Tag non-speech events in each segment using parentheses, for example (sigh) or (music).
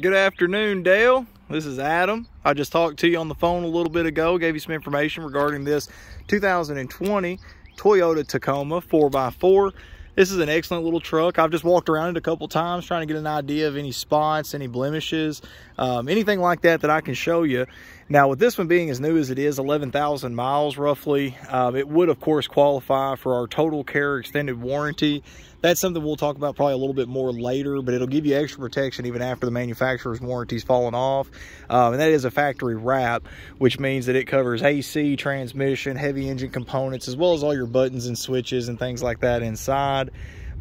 Good afternoon, Dale. This is Adam. I just talked to you on the phone a little bit ago, gave you some information regarding this 2020 Toyota Tacoma 4x4. This is an excellent little truck. I've just walked around it a couple times trying to get an idea of any spots, any blemishes, um, anything like that that I can show you. Now, with this one being as new as it is, 11,000 miles roughly, um, it would, of course, qualify for our total care extended warranty. That's something we'll talk about probably a little bit more later, but it'll give you extra protection even after the manufacturer's warranty's fallen off. Um, and that is a factory wrap, which means that it covers AC, transmission, heavy engine components, as well as all your buttons and switches and things like that inside.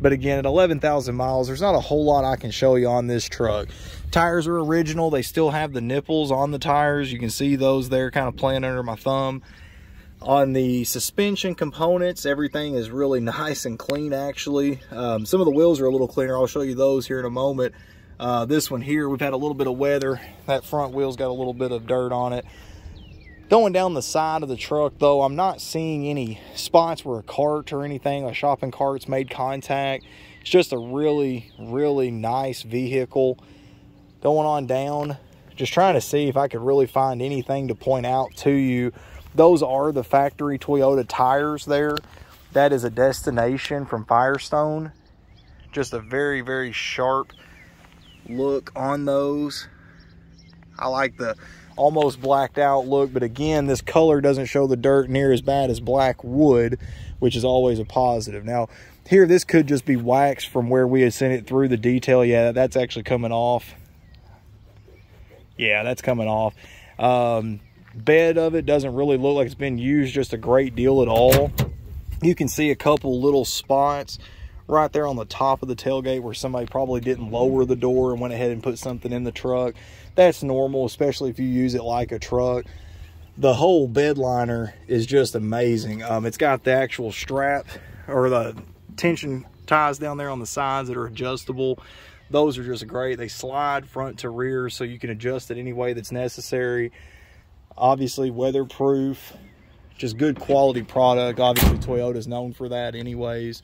But again, at 11,000 miles, there's not a whole lot I can show you on this truck. Tires are original. They still have the nipples on the tires. You can see those there kind of playing under my thumb. On the suspension components, everything is really (laughs) nice and clean, actually. Um, some of the wheels are a little cleaner. I'll show you those here in a moment. Uh, this one here, we've had a little bit of weather. That front wheel's got a little bit of dirt on it. Going down the side of the truck though, I'm not seeing any spots where a cart or anything, a shopping cart's made contact. It's just a really, really nice vehicle. Going on down, just trying to see if I could really find anything to point out to you. Those are the factory Toyota tires there. That is a destination from Firestone. Just a very, very sharp look on those. I like the almost blacked out look, but again, this color doesn't show the dirt near as bad as black wood, which is always a positive. Now, here, this could just be wax from where we had sent it through the detail. Yeah, that's actually coming off. Yeah, that's coming off. Um, bed of it doesn't really look like it's been used just a great deal at all. You can see a couple little spots right there on the top of the tailgate where somebody probably didn't lower the door and went ahead and put something in the truck. That's normal, especially if you use it like a truck. The whole bed liner is just amazing. Um, it's got the actual strap or the tension ties down there on the sides that are adjustable. Those are just great. They slide front to rear so you can adjust it any way that's necessary. Obviously weatherproof, just good quality product. Obviously Toyota's known for that anyways.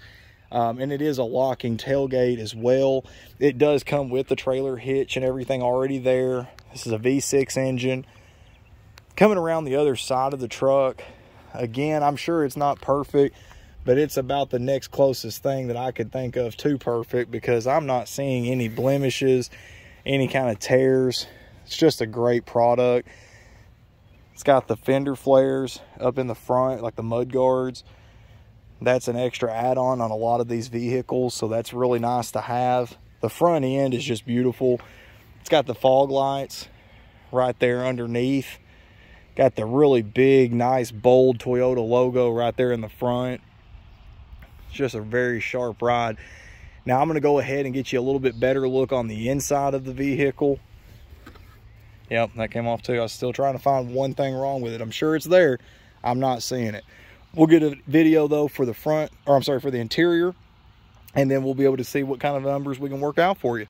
Um, and it is a locking tailgate as well. It does come with the trailer hitch and everything already there. This is a V6 engine. Coming around the other side of the truck, again, I'm sure it's not perfect, but it's about the next closest thing that I could think of to perfect because I'm not seeing any blemishes, any kind of tears. It's just a great product. It's got the fender flares up in the front, like the mud guards that's an extra add-on on a lot of these vehicles so that's really nice to have. The front end is just beautiful. It's got the fog lights right there underneath. Got the really big nice bold toyota logo right there in the front. It's just a very sharp ride. Now i'm going to go ahead and get you a little bit better look on the inside of the vehicle. Yep that came off too. I was still trying to find one thing wrong with it. I'm sure it's there. I'm not seeing it We'll get a video though for the front, or I'm sorry, for the interior, and then we'll be able to see what kind of numbers we can work out for you.